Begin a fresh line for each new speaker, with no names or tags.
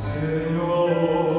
Señor.